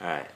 Alright,